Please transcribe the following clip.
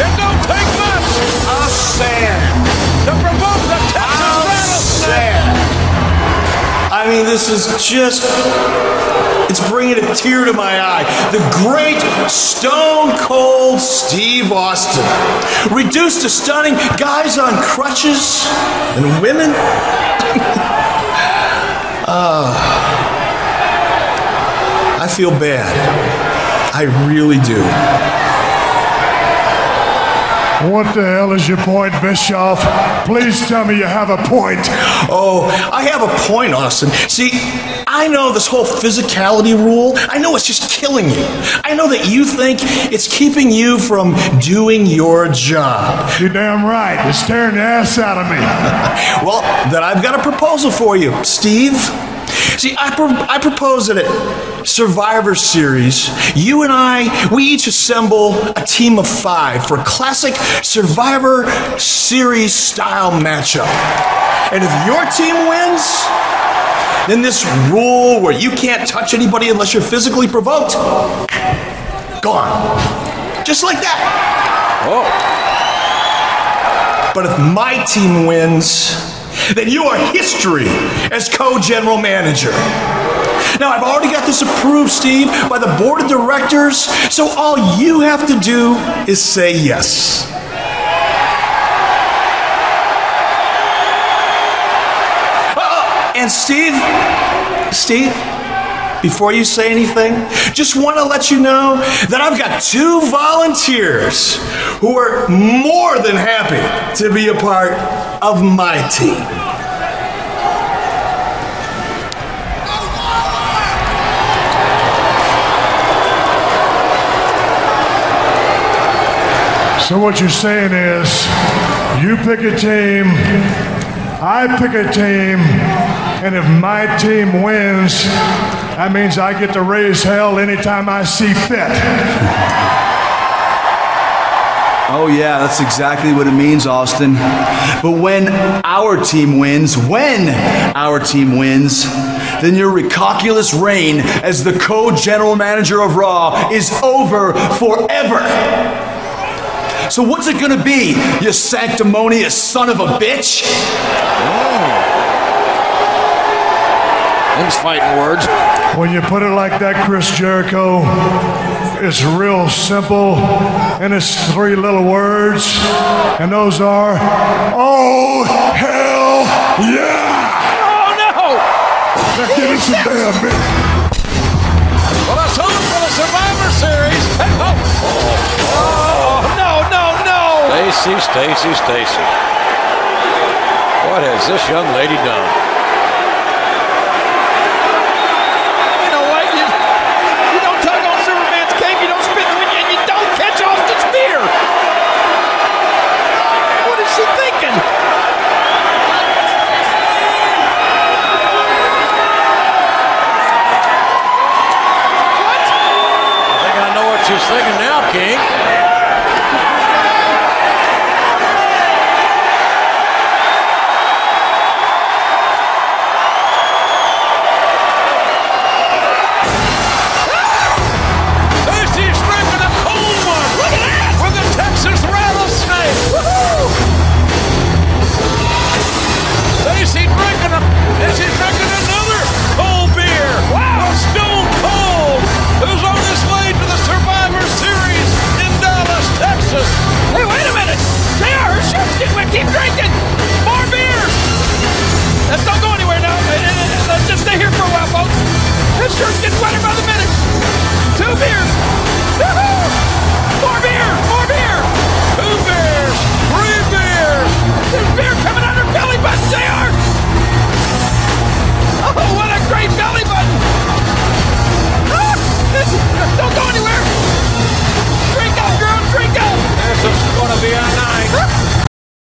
It don't take much. A sand. To provoke the Texas rattlesnake. I mean, this is just. It's bringing a tear to my eye. The great Stone Cold Steve Austin. Reduced to stunning guys on crutches and women. uh, I feel bad. I really do. What the hell is your point, Bischoff? Please tell me you have a point. Oh, I have a point, Austin. See, I know this whole physicality rule. I know it's just killing you. I know that you think it's keeping you from doing your job. You're damn right. It's tearing the ass out of me. well, then I've got a proposal for you, Steve. See, I, pro- I propose that at Survivor Series, you and I, we each assemble a team of five for a classic Survivor Series style matchup. And if your team wins, then this rule where you can't touch anybody unless you're physically provoked, gone. Just like that. Oh, But if my team wins, then you are history as co general manager. Now, I've already got this approved, Steve, by the board of directors, so all you have to do is say yes. Uh, And Steve, Steve, before you say anything, just want to let you know that I've got two volunteers who are more than happy to be a part of my team. So what you're saying is, you pick a team, I pick a team, and if my team wins, that means I get to raise hell anytime I see fit. Oh, yeah, that's exactly what it means, Austin. But when our team wins, when our team wins, then your recalculous reign as the co general manager of Raw is over forever. So, what's it gonna be, you sanctimonious son of a bitch? Oh. Them's fighting words. When you put it like that, Chris Jericho, it's real simple, and it's three little words, and those are, oh, hell yeah! Oh no! Now give us some damn minute. Well, it's on for the Survivor Series. Hey, oh. oh, no, no, no! Stacy, Stacy, Stacy. What has this young lady done? his thing, and now King.